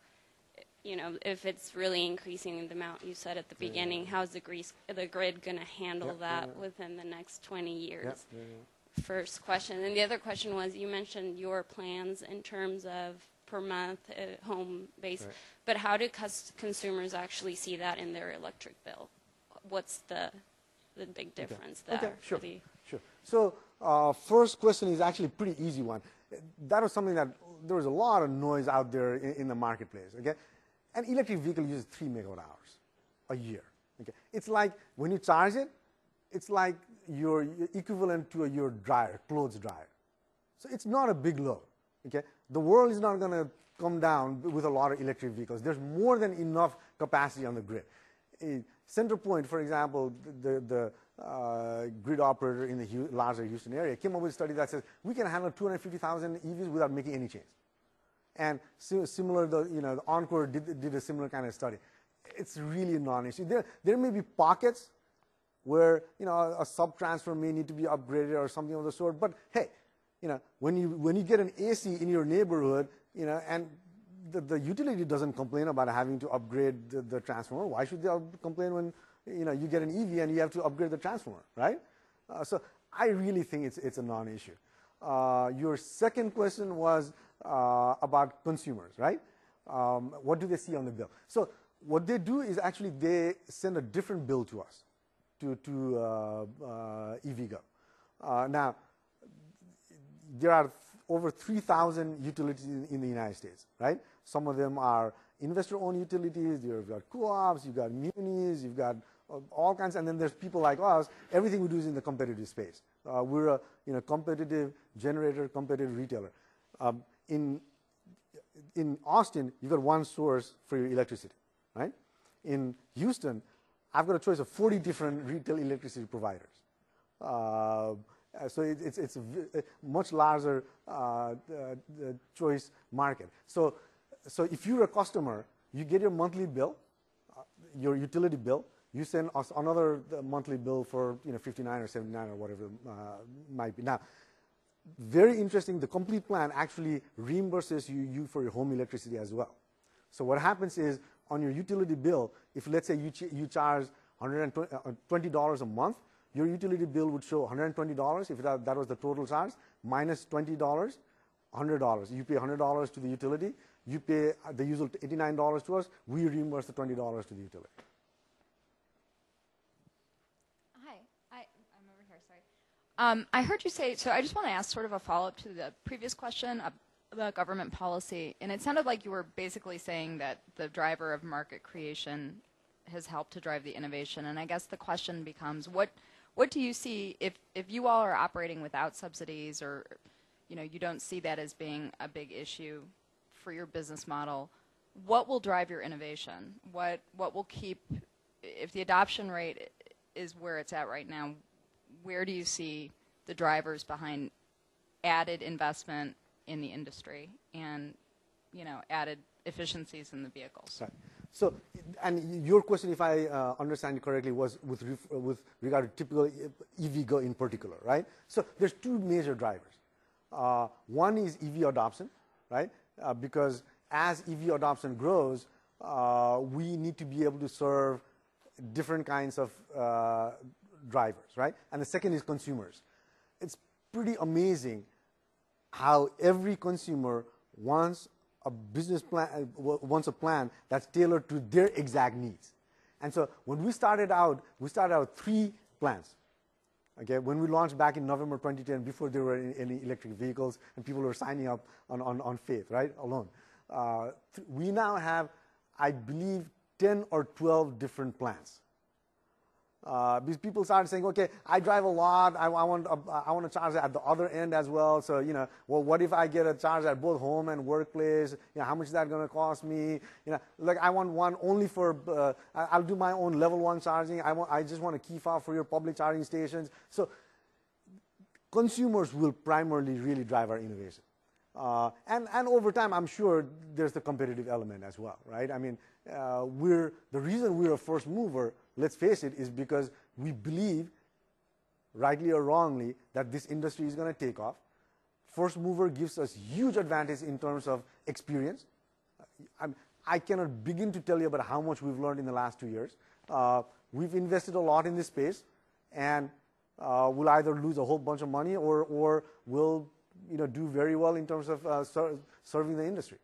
you know, if it's really increasing the amount you said at the beginning, yeah. how's the, grease, the grid going to handle yep, that yeah. within the next 20 years? First question. And the other question was you mentioned your plans in terms of per month uh, home base, right. but how do consumers actually see that in their electric bill? What's the, the big difference okay. there? Okay, sure. sure. So, uh, first question is actually a pretty easy one. That was something that there was a lot of noise out there in, in the marketplace. Okay, an electric vehicle uses 3 megawatt hours a year. Okay? It's like when you charge it, it's like your, equivalent to a, your dryer, clothes dryer. So it's not a big load. Okay? The world is not going to come down with a lot of electric vehicles. There's more than enough capacity on the grid. A CenterPoint, for example, the, the uh, grid operator in the larger Houston area came up with a study that says we can handle 250,000 EVs without making any change. And similar, the, you know, the Oncor did, did a similar kind of study. It's really a non-issue. There, there may be pockets where, you know, a, a sub-transfer may need to be upgraded or something of the sort, but hey, you know, when you, when you get an AC in your neighborhood, you know, and the, the utility doesn't complain about having to upgrade the, the transformer, why should they complain when, you know, you get an EV and you have to upgrade the transformer, right? Uh, so I really think it's, it's a non-issue. Uh, your second question was uh, about consumers, right? Um, what do they see on the bill? So what they do is actually they send a different bill to us, to, to uh, uh, EVgo. Uh, now, there are over 3,000 utilities in, in, the United States, right? Some of them are investor-owned utilities, you've got co-ops, you've got munis, you've got uh, all kinds, and then there's people like us, everything we do is in the competitive space. Uh, we're a you know, competitive generator, competitive retailer. Um, in, in Austin, you've got one source for your electricity, right? In Houston, I've got a choice of 40 different retail electricity providers. Uh, so it, it's, it's a, much larger uh, choice market. So, so if you're a customer, you get your monthly bill, uh, your utility bill, you send us another monthly bill for you know 59 or 79 or whatever uh, might be. Now, very interesting, the complete plan actually reimburses you, you for your home electricity as well. So what happens is on your utility bill, if let's say you, ch you charge $120 uh, a month, your utility bill would show $120 if that, that was the total charge, minus $20, $100. You pay $100 to the utility, you pay the usual $89 to us, we reimburse the $20 to the utility. Hi, I, I'm over here, sorry. Um, I heard you say, so I just want to ask sort of a follow-up to the previous question about government policy. And it sounded like you were basically saying that the driver of market creation has helped to drive the innovation. And I guess the question becomes, what, what do you see if, if you all are operating without subsidies or you, know, you don't see that as being a big issue for your business model, what will drive your innovation? What, what will keep, if the adoption rate is where it's at right now, where do you see the drivers behind added investment in the industry and you know added efficiencies in the vehicles? Right. So, and your question, if I uh, understand correctly, was with, uh, with regard to typical EVgo in particular, right? So there's two major drivers. Uh, one is EV adoption, right? Uh, because as EV adoption grows, uh, we need to be able to serve different kinds of uh, drivers, right? And the second is consumers. It's pretty amazing how every consumer wants a business plan, uh, wants a plan that's tailored to their exact needs. And so when we started out, we started out three plans. Okay, when we launched back in November 2010, before there were any electric vehicles and people were signing up on, on, on faith, right, alone. Uh, we now have, I believe, 10 or 12 different plans Uh, because people started saying, okay, I drive a lot. I, I want, uh, I want to charge at the other end as well. So, you know, well, what if I get a charge at both home and workplace? You know, how much is that going to cost me? You know, like I want one only for, uh, I'll do my own level one charging. I, want, I just want a key fob for your public charging stations. So consumers will primarily really drive our innovation. Uh, and, and over time, I'm sure there's the competitive element as well, right? I mean, uh, we're, the reason we're a first mover, let's face it, is because we believe, rightly or wrongly, that this industry is going to take off. First mover gives us huge advantage in terms of experience. I'm, I cannot begin to tell you about how much we've learned in the last two years. Uh, we've invested a lot in this space, and uh, we'll either lose a whole bunch of money or, or we'll you know, do very well in terms of uh, ser serving the industry.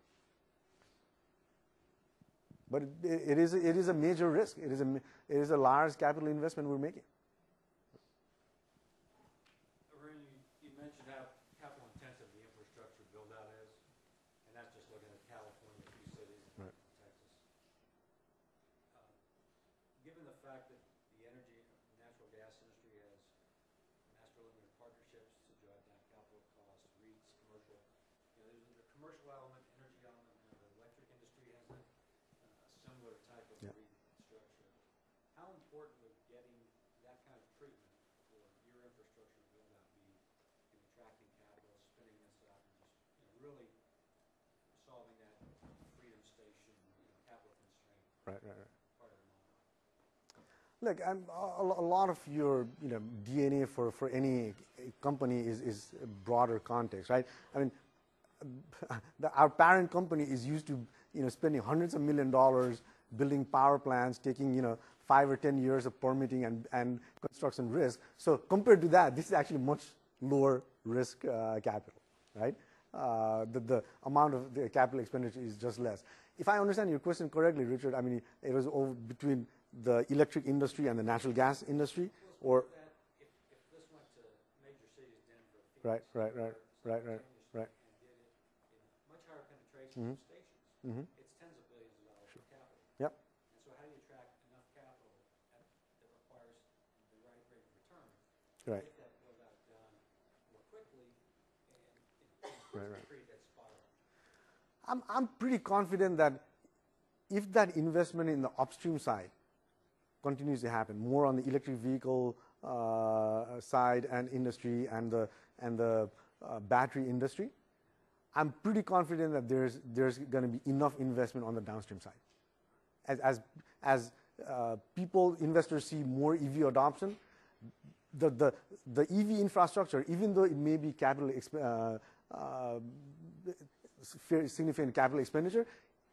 But it, it, is, it is a major risk. It is a, it is a large capital investment we're making. Arun, you, you mentioned how capital intensive the infrastructure build out is, and that's just looking at California, a few cities, and Right. Texas. Um, Given the fact that the energy, natural gas industry has master limited partnerships to drive down capital costs, REITs, commercial, you know, there's a commercial element, energy element, and the electric industry has a, a similar type of Yeah. REIT structure. How important would getting that kind of treatment for your infrastructure build out be in attracting capital, spinning this up, and just, you know, really solving that Freedom Station, you know, capital constraint Right, right, right. part of the model? Look, I'm, a, a lot of your you know, DNA for, for any company is, is broader context, right? I mean, the, our parent company is used to you know, spending hundreds of million dollars building power plants, taking you know, five or 10 years of permitting and, and construction risk. So compared to that, this is actually much lower risk uh, capital, right? Uh, the, the amount of the capital expenditure is just less. If I understand your question correctly, Richard, I mean, it was over between the electric industry and the natural gas industry, or if, if this went to major cities, Denver, right, right, right, right, right, right. and did it in much higher penetration of stations, Mhm. it's tens of billions of dollars of capital. Yep. And so how do you attract enough capital at, that requires the right rate of return? to Right. Get that build out done more quickly and, and Right, right. create that spiral. I'm, I'm pretty confident that if that investment in the upstream side continues to happen, more on the electric vehicle uh, side and industry and the, and the uh, battery industry, I'm pretty confident that there's, there's going to be enough investment on the downstream side. As, as, as uh, people, investors see more EV adoption, the, the, the EV infrastructure, even though it may be capital uh, uh, significant capital expenditure,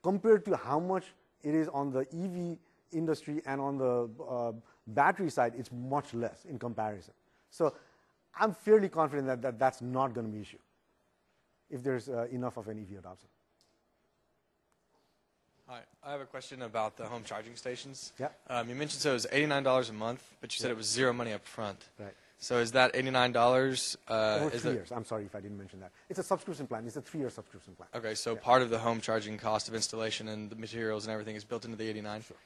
compared to how much it is on the EV industry and on the uh, battery side, it's much less in comparison. So I'm fairly confident that, that that's not going to be an issue if there's uh, enough of an EV adoption. Hi, I have a question about the home charging stations. Yeah. Um, you mentioned so it was $89 a month, but you said Yeah. it was zero money up front. Right. So is that $89? Uh, Over is three years. I'm sorry if I didn't mention that. It's a subscription plan. It's a three-year subscription plan. Okay, so Yeah. part of the home charging cost of installation and the materials and everything is built into the 89? Sure.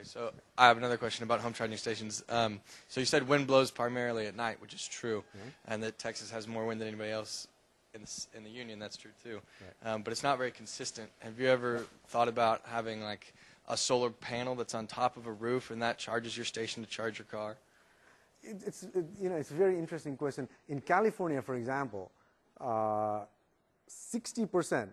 Okay, so I have another question about home charging stations. Um, so you said wind blows primarily at night, which is true, Mm-hmm. and that Texas has more wind than anybody else in the, in the union. That's true too. Right. Um, but it's not very consistent. Have you ever thought about having like a solar panel that's on top of a roof and that charges your station to charge your car? It, it's it, you know it's a very interesting question. In California, for example, uh, sixty percent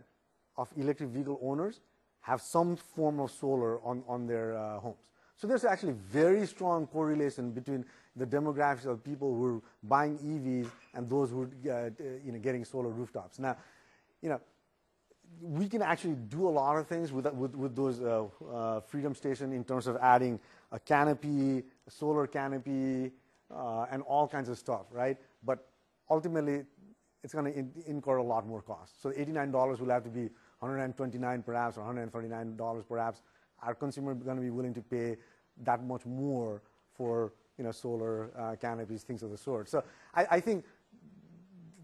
of electric vehicle owners have some form of solar on on their uh, homes. So there's actually very strong correlation between the demographics of people who are buying EVs and those who are uh, you know getting solar rooftops. Now, you know we can actually do a lot of things with, with, with those uh, uh, Freedom Station in terms of adding a canopy, a solar canopy, uh, and all kinds of stuff, right? But ultimately, it's going to incur a lot more cost. So $89 will have to be 129 perhaps, or 139 dollars perhaps. Our consumer is going to be willing to pay that much more for you know solar uh, canopies, things of the sort. So I, I think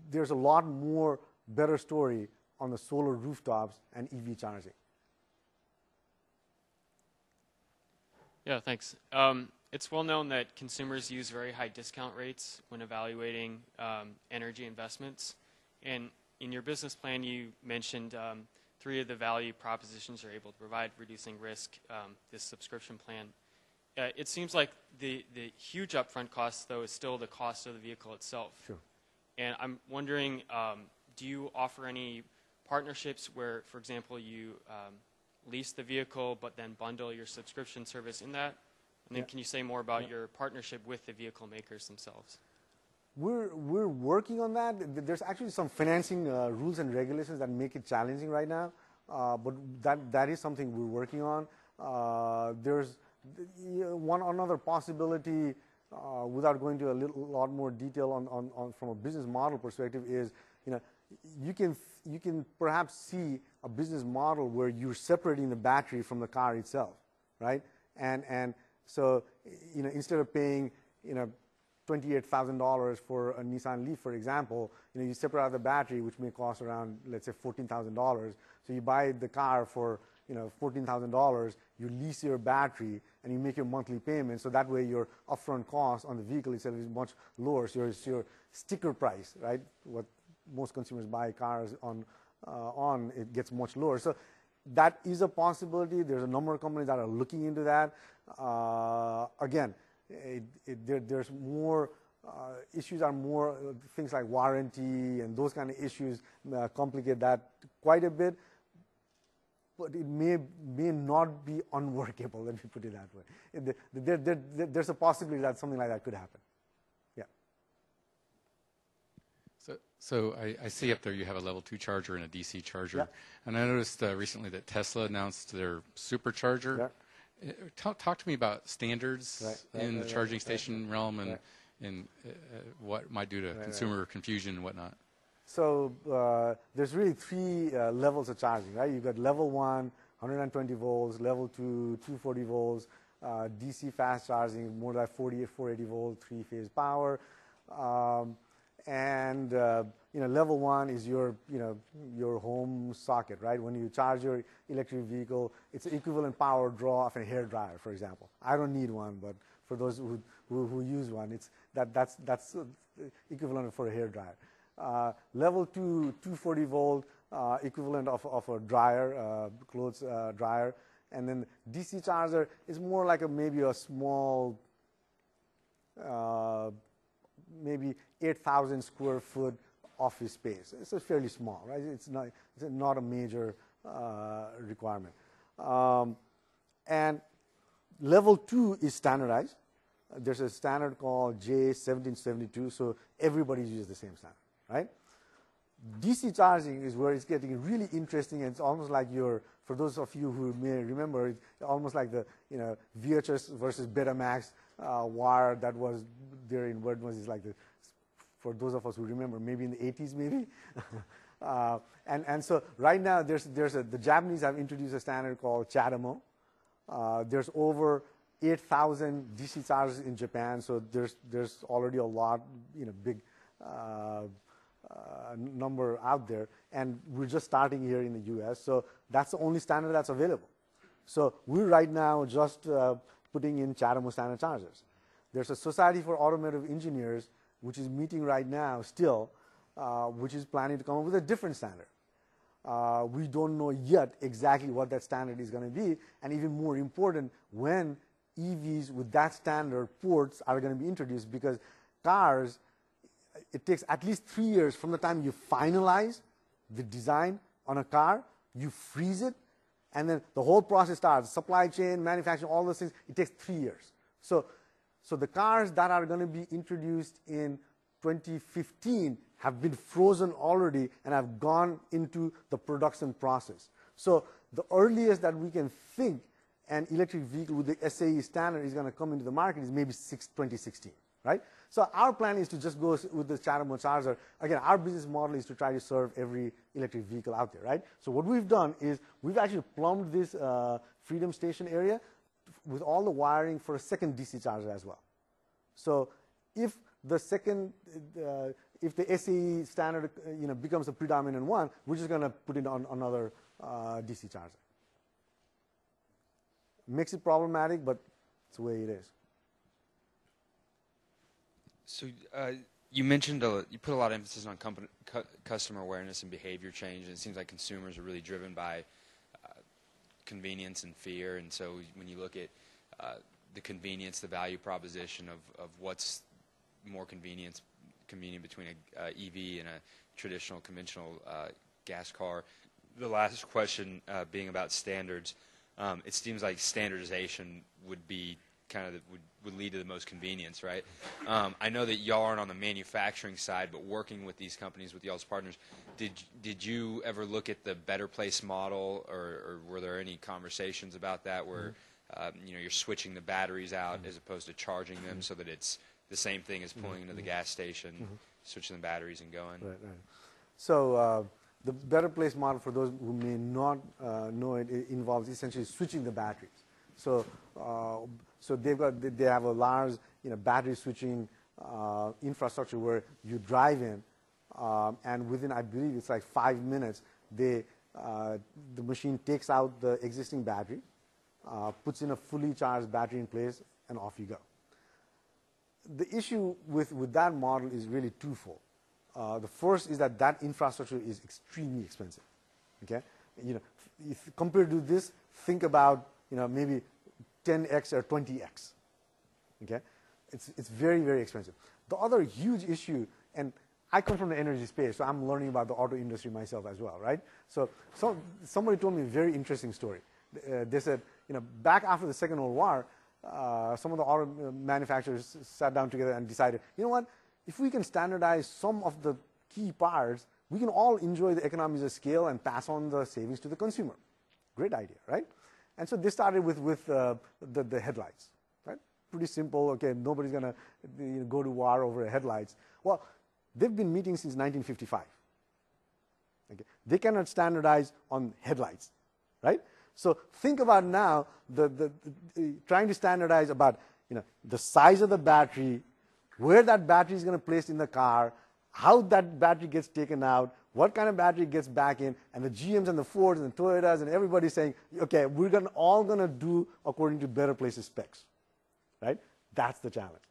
there's a lot more better story on the solar rooftops and EV charging. Yeah, thanks. Um, it's well known that consumers use very high discount rates when evaluating um, energy investments. And in your business plan, you mentioned um, three of the value propositions you're able to provide, reducing risk, um, this subscription plan. Uh, it seems like the, the huge upfront cost, though, is still the cost of the vehicle itself. Sure. And I'm wondering, um, do you offer any partnerships where, for example, you um, lease the vehicle but then bundle your subscription service in that? And then Yeah. can you say more about your partnership with the vehicle makers themselves? We're, we're working on that. There's actually some financing uh, rules and regulations that make it challenging right now, uh, but that, that is something we're working on. Uh, there's one another possibility, uh, without going to a little lot more detail on, on, on from a business model perspective, is you know you can you can perhaps see a business model where you're separating the battery from the car itself, right? And and so you know instead of paying you know $28,000 for a Nissan Leaf, for example, you know, you separate out the battery, which may cost around, let's say, $14,000. So you buy the car for, you know, $14,000, you lease your battery, and you make your monthly payment. So that way your upfront cost on the vehicle itself is much lower. So your, your sticker price, right, what most consumers buy cars on, uh, on, it gets much lower. So that is a possibility. There's a number of companies that are looking into that. Uh, again, it, it, there, there's more uh, issues are more uh, things like warranty and those kind of issues uh, complicate that quite a bit. But it may may not be unworkable. Let me put it that way. It- there- there- there- there's a possibility that something like that could happen. Yeah. So, so I, I see up there you have a level two charger and a DC charger. Yeah. And I noticed uh, recently that Tesla announced their supercharger. Yeah. Talk, talk to me about standards Right, right, in right, the charging station realm and, and uh, uh, what might do to consumer confusion and whatnot. So uh, there's really three uh, levels of charging, right? You've got level one, 120 volts, level two, 240 volts, uh, DC fast charging, more like 40, 480 volt, three-phase power. Um, and uh, you know, level one is your, you know, your home socket, right? When you charge your electric vehicle, it's equivalent power draw of a hair dryer, for example. I don't need one, but for those who, who, who use one, it's that, that's, that's equivalent for a hair dryer. Uh, level two, 240 volt uh, equivalent of, of a dryer, uh, clothes uh, dryer. And then DC charger is more like a, maybe a small, uh, maybe 8,000 square foot office space. It's a fairly small, right? It's not, it's not a major uh, requirement. Um, and level two is standardized. There's a standard called J1772, so everybody uses the same standard, right? DC charging is where it's getting really interesting. And it's almost like your, for those of you who may remember, it's almost like the you know VHS versus Betamax uh, wire that was there in Word was is like the, for those of us who remember, maybe in the 80s, maybe. uh, and and so right now there's there's a, the Japanese have introduced a standard called CHAdeMO. Uh, there's over 8,000 DC chargers in Japan, so there's there's already a lot, you know, big uh, uh, number out there, and we're just starting here in the U.S. So that's the only standard that's available. So we're right now just uh, putting in CHAdeMO standard chargers. There's a Society for Automotive Engineers which is meeting right now still, uh, which is planning to come up with a different standard. Uh, we don't know yet exactly what that standard is going to be, and even more important, when EVs with that standard ports are going to be introduced, because cars, it takes at least three years from the time you finalize the design on a car, you freeze it, and then the whole process starts. Supply chain, manufacturing, all those things, it takes three years. So, so the cars that are going to be introduced in 2015 have been frozen already and have gone into the production process. So the earliest that we can think an electric vehicle with the SAE standard is going to come into the market is maybe six, 2016, right? So our plan is to just go with the CHAdeMO charger. Again, our business model is to try to serve every electric vehicle out there, right? So what we've done is we've actually plumbed this uh, Freedom Station area with all the wiring for a second DC charger as well. So if the second, uh, if the SAE standard, uh, you know, becomes a predominant one, we're just going to put it on another uh, DC charger. Makes it problematic, but it's the way it is. So uh, you mentioned a, you put a lot of emphasis on cu- customer awareness and behavior change, and it seems like consumers are really driven by convenience and fear. And so when you look at uh, the convenience, the value proposition of, of what's more convenience, convenient between a, EV and a traditional conventional uh, gas car. The last question uh, being about standards. Um, it seems like standardization would be kind of would, would lead to the most convenience, right? Um, I know that y'all aren't on the manufacturing side, but working with these companies, with y'all's partners, did did you ever look at the Better Place model, or, or were there any conversations about that where Mm-hmm. um, you know you're switching the batteries out as opposed to charging them, so that it's the same thing as pulling into the gas station, switching the batteries and going? Mm-hmm. Right, right. So uh, the Better Place model, for those who may not uh, know it, it involves essentially switching the batteries. So, uh, so they've got they- have a large you know battery switching uh, infrastructure where you drive in, um, and within I believe it's like five minutes, they uh, the machine takes out the existing battery, uh, puts in a fully charged battery in place, and off you go the issue with, with that model is really twofold. Uh, the first is that that infrastructure is extremely expensive. Okay, you know, if compared to this, think about you know maybe 10x or 20x. Okay, it's it's very very expensive. The other huge issue, and I come from the energy space, so I'm learning about the auto industry myself as well, right? So, so somebody told me a very interesting story. Uh, they said, you know, back after the Second World War, uh, some of the auto manufacturers sat down together and decided, you know what, if we can standardize some of the key parts, we can all enjoy the economies of scale and pass on the savings to the consumer. Great idea, right? And so they started with, with uh, the, the headlights, right? Pretty simple, okay, nobody's to you know, go to war over headlights. Well, they've been meeting since 1955. Okay? They cannot standardize on headlights, right? So think about now the, the, the, trying to standardize about you know, the size of the battery, where that battery is going to place in the car, how that battery gets taken out, what kind of battery gets back in, and the GMs and the Fords and the Toyotas and everybody saying, okay, we're gonna, all going to do according to Better Places specs, right? That's the challenge.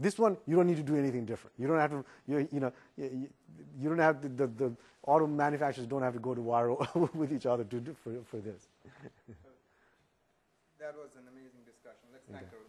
This one, you don't need to do anything different. You don't have to, you, you know, you, you don't have to, the, the auto manufacturers don't have to go to war with each other to do, for, for this. that was an amazing discussion. Let's thank Okay.